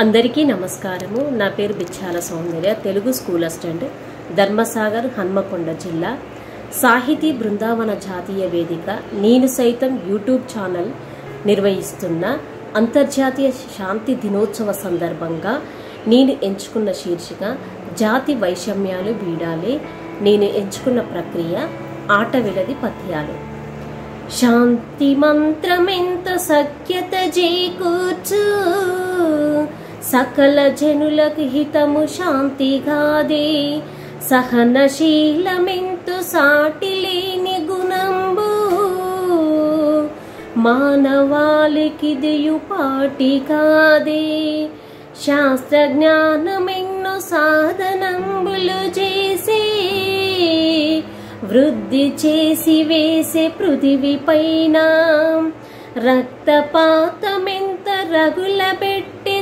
అందరికీ నమస్కారము. నా పేరు బిచ్చాల సౌందర్య. తెలుగు స్కూల్ అసిస్టెంట్ ధర్మసాగర్ హన్మకొండ జిల్లా. సాహితీ బృందావన జాతీయ వేదిక నేను సైతం యూట్యూబ్ ఛానల్ నిర్వహిస్తున్న అంతర్జాతీయ శాంతి దినోత్సవ సందర్భంగా నేను ఎంచుకున్న శీర్షిక జాతి వైషమ్యాలు వీడాలి నేను ఎంచుకున్న ప్రక్రియ ఆట విలది పద్యాలు. శాంతి మంత్రమెంత సఖ్యత చేకూర్చు. సకల జనులకు హితము శాంతిగాదే. సహనశీలమెంతు సాటి లేని గుణంబు. మానవాళికిదియు పాటి కాదే శాస్త్ర జ్ఞానమెన్నో సాధనంబులు చేసే. వృద్ధి చేసి వేసే పృథివీ పైన రక్తపాతమెంత రగుల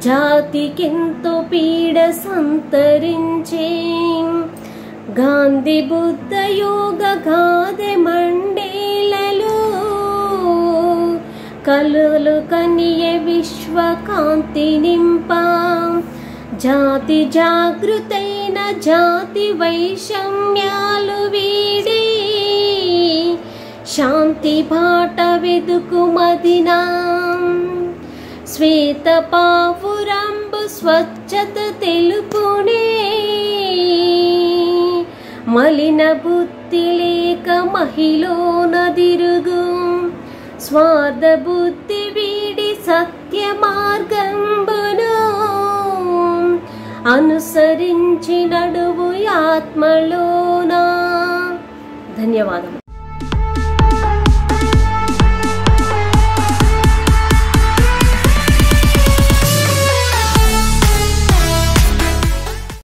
జాతికెంతో పీడ సంతరించే గాంధీ బుద్ధ యోగ గాదె మండేలలో కలులు కనియ విశ్వకాంతి నింప జాతి జాగృతైన జాతి వైషమ్యాలు వీడి శాంతి పాట వెదుకు మదినా శ్వేత పావురంబు స్వచ్ఛత తెలుపునే. మలిన బుద్ధి లేక మహిళన నదిరుగు. స్వార్థ బుద్ధి వీడి సత్య మార్గంబును అనుసరించి నడువు ఆత్మలోనా. ధన్యవాదము